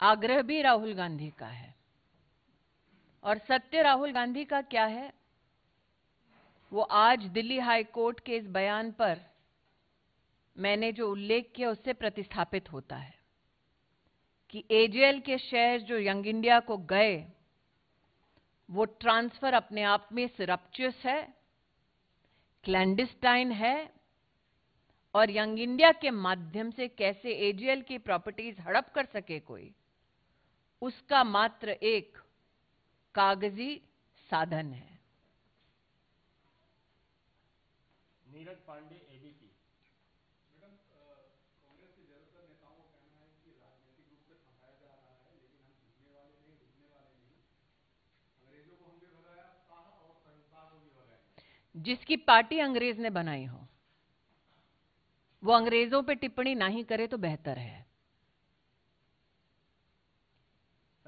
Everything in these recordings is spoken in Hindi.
आग्रह भी राहुल गांधी का है। और सत्य राहुल गांधी का क्या है? वो आज दिल्ली हाई कोर्ट के इस बयान पर मैंने जो उल्लेख किया, उससे प्रतिस्थापित होता है कि एजेएल के शेयर जो यंग इंडिया को गए, वो ट्रांसफ़र अपने आप में सिरप्चुअस है क्लैंडिस्टाइन है, और यंग इंडिया के माध्यम से कैसे एजीएल की प्रॉपर्टीज़ हड़प कर सके कोई? उसका मात्र एक कागज़ी साधन है। नीरज पांडे एबीपी जिसकी पार्टी अंग्रेज़ ने बनाई हो वो अंग्रेज़ों पे टिप्पणी नहीं करे तो बेहतर है।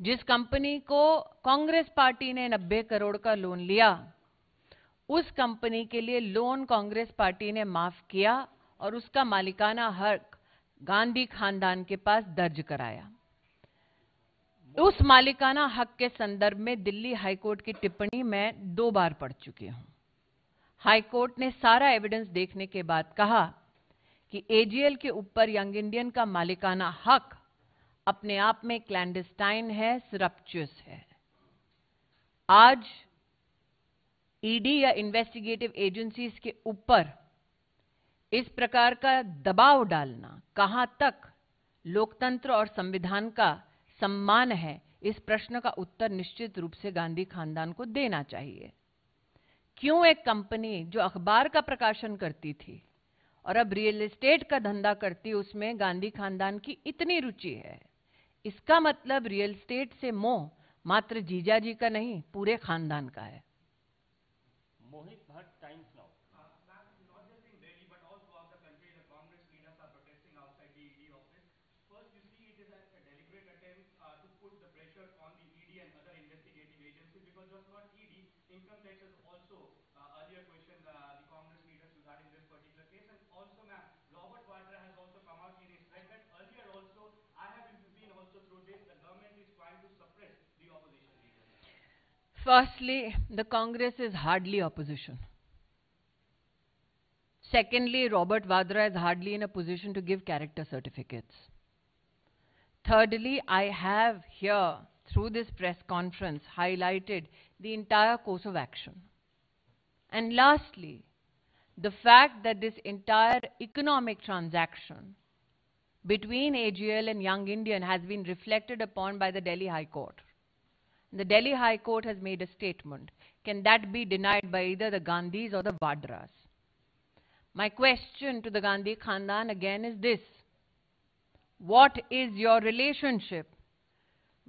जिस कंपनी को कांग्रेस पार्टी ने 90 करोड़ का लोन लिया, उस कंपनी के लिए लोन कांग्रेस पार्टी ने माफ़ किया और उसका मालिकाना हक गांधी खानदान के पास दर्ज कराया। उस मालिकाना हक के संदर्भ में दिल्ली हाईकोर्ट की टिप्पणी मैं दो बार पढ़ चुकी हूँ। हाईकोर्ट ने सारा एविडेंस देखने के बाद कहा कि एजीएल के ऊपर यंग इंडियन का मालिकाना हक अपने आप में क्लैंडस्टाइन है सिरप्चुअस है। आज ईडी या इन्वेस्टिगेटिव एजेंसीज के ऊपर इस प्रकार का दबाव डालना, कहाँ तक लोकतंत्र और संविधान का सम्मान है, इस प्रश्न का उत्तर निश्चित रूप से गांधी खानदान को देना चाहिए। क्यों एक कंपनी जो अखबार का प्रकाशन करती थी और अब रियल एस्टेट का धंधा करती, उसमें गांधी खानदान की इतनी रुचि है? इसका मतलब रियल स्टेट से मोह मात्र जीजा जी का नहीं पूरे खानदान का है। Mohit Bhatt Times Now income tax has also Firstly, the Congress is hardly opposition. Secondly, Robert Vadra is hardly in a position to give character certificates. Thirdly, I have here, through this press conference, highlighted the entire course of action. And lastly, the fact that this entire economic transaction between AGL and Young Indian has been reflected upon by the Delhi High Court. The Delhi High Court has made a statement. Can that be denied by either the Gandhis or the Vadras? My question to the Gandhi Khandan again is this. What is your relationship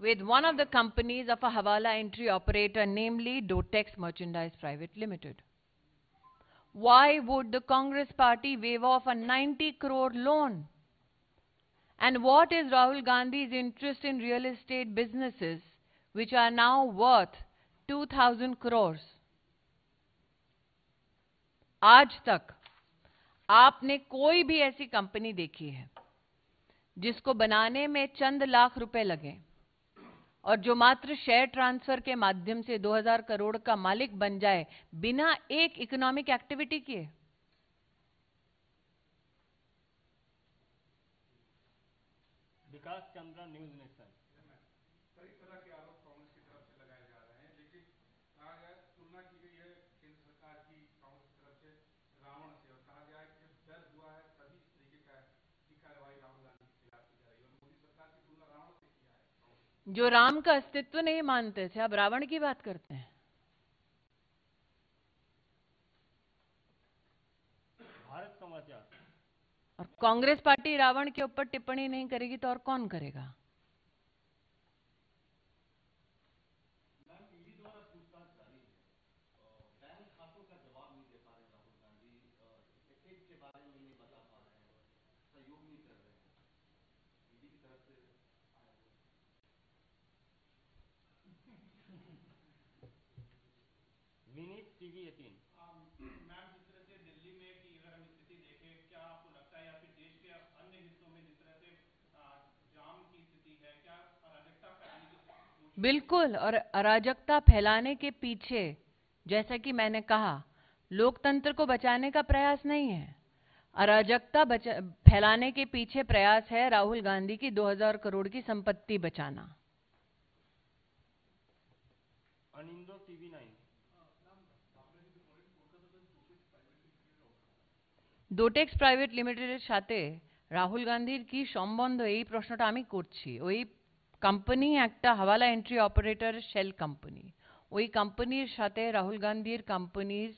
with one of the companies of a Hawala entry operator, namely Dotex Merchandise Private Limited. Why would the Congress party waive off a 90 crore loan? And what is Rahul Gandhi's interest in real estate businesses, which are now worth 2,000 crores? आज तक आपने कोई भी ऐसी कंपनी देखी है जिसको बनाने में चंद लाख रुपए लगे और जो मात्र शेयर ट्रांसफ़र के माध्यम से 2000 करोड़ का मालिक बन जाए बिना एक इकोनॉमिक एक्टिविटी किए विकास चंद्रा न्यूज़ नेशन जो राम का अस्तित्व नहीं मानते थे अब रावण की बात करते हैं। भारत समाचार। और कांग्रेस पार्टी रावण के ऊपर टिप्पणी नहीं करेगी तो और कौन करेगा? विनीत टीवी मैम जिस तरह से दिल्ली में की अगर हम स्थिति देखें क्या आपको लगता है या फिर देश के अन्य हिस्सों में जिस तरह से जाम की स्थिति है क्या अराजकता फैलाने की बिल्कुल और अराजकता फैलाने के पीछे जैसा कि मैंने कहा लोकतंत्र को बचाने का प्रयास नहीं है। अराजकता फैलाने के पीछे प्रयास है राहुल गांधी की 2000 करोड़ की संपत्ति बचाना। Anindya TV nine. Dotex private লিমিটেডের সাথে রাহুল গান্ধীর কি সম্বন্ধ? এই প্রশ্নটা আমি করছি। ওই কোম্পানি একটা hawala entry operator shell company ওই কোম্পানির সাথে রাহুল গান্ধীর কোম্পানির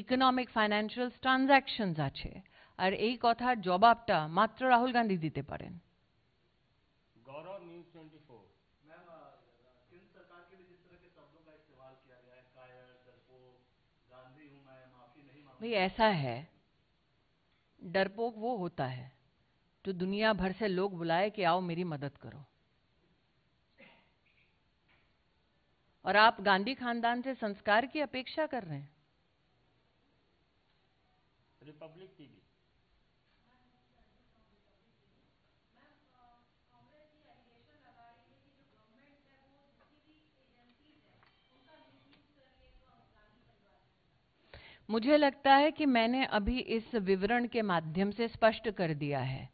ইকোনমিক ফাইন্যান্সিয়াল ট্রানজ্যাকশনস আছে। আর এই কথার জবাবটা মাত্র রাহুল গান্ধী দিতে পারেন। গৌরব নিউজ টোয়েন্টি ফোর भाई ऐसा है। डरपोक वो होता है जो दुनिया भर से लोग बुलाए कि आओ मेरी मदद करो। और आप गांधी खानदान से संस्कार की अपेक्षा कर रहे हैं। Republic TV. मुझे लगता है कि मैंने अभी इस विवरण के माध्यम से स्पष्ट कर दिया है।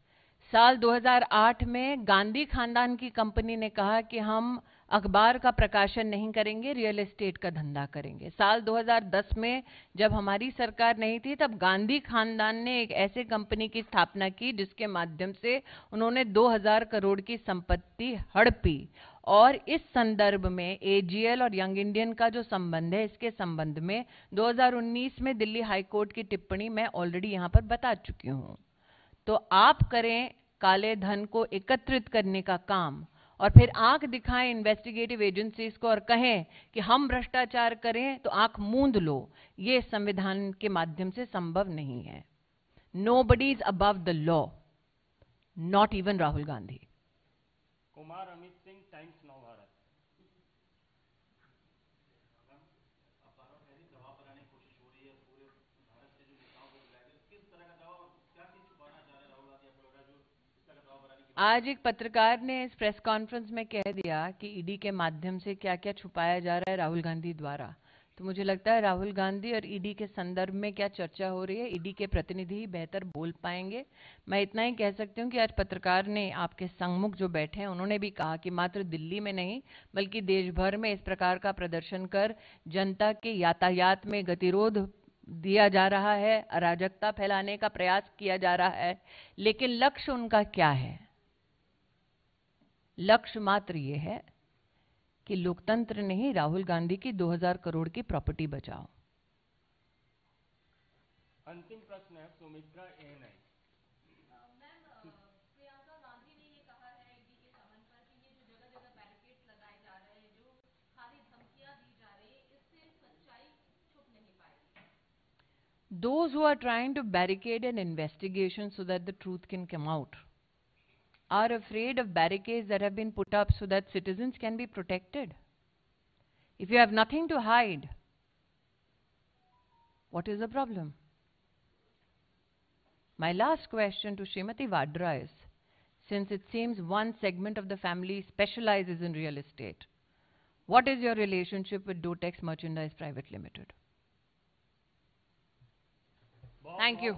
साल 2008 में गांधी खानदान की कंपनी ने कहा कि हम अखबार का प्रकाशन नहीं करेंगे, रियल एस्टेट का धंधा करेंगे। साल 2010 में जब हमारी सरकार नहीं थी, तब गांधी खानदान ने एक ऐसे कंपनी की स्थापना की जिसके माध्यम से उन्होंने 2000 करोड़ की संपत्ति हड़पी और इस संदर्भ में एजीएल और यंग इंडियन का जो संबंध है, इसके संबंध में 2019 में दिल्ली हाई कोर्ट की टिप्पणी मैं ऑलरेडी यहाँ पर बता चुकी हूँ। तो आप करें काले धन को एकत्रित करने का काम और फिर आँख दिखाएँ इन्वेस्टिगेटिव एजेंसीज को और कहें कि हम भ्रष्टाचार करें तो आँख मूंद लो। ये संविधान के माध्यम से संभव नहीं है। Nobody is above the law not even Rahul Gandhi Kumar Amit Singh Times Navbharat अखबारों में भी दबाव बनाने की कोशिश हो रही है। पूरे भारत से जो नेताओं को बुलाया गया किस तरह का दबाव क्या चीज़ छुपाना चाह रहे राहुल गांधी आपको लग रहा है जो इस तरह का दबाव बनाने की आज एक पत्रकार ने इस प्रेस कॉन्फ्रेंस में कह दिया कि ईडी के माध्यम से क्या क्या छुपाया जा रहा है राहुल गांधी द्वारा। तो मुझे लगता है राहुल गांधी और ईडी के संदर्भ में क्या चर्चा हो रही है? ईडी के प्रतिनिधि बेहतर बोल पाएँगे। मैं इतना ही कह सकती हूँ कि आज पत्रकार ने आपके संगमुख जो बैठे हैं, उन्होंने भी कहा कि मात्र दिल्ली में नहीं, बल्कि देश भर में इस प्रकार का प्रदर्शन कर जनता के यातायात में गतिरोध दिया जा रहा है, अराजकता फैलाने का प्रयास किया जा रहा है। लेकिन लक्ष्य उनका क्या है? लक्ष्य मात्र ये है कि लोकतंत्र नहीं राहुल गांधी की 2000 करोड़ की प्रॉपर्टी बचाओ। अंतिम प्रश्न है Sumitra N I ma'am Priyanka Gandhi ने ये कहा है ईडी के समन पर कि ये जो जगह जगह बैरिकेड्स लगाए जा रहे हैं जो खाली धमकियाँ दी जा रही है इससे सच्चाई छुप नहीं पाएगी। Those who are trying to barricade an investigation so that the truth can come out are afraid of barricades that have been put up so that citizens can be protected. If you have nothing to hide, what is the problem? My last question to Srimati Vadra is, since it seems one segment of the family specializes in real estate, what is your relationship with Dotex Merchandise Private Limited? Thank you.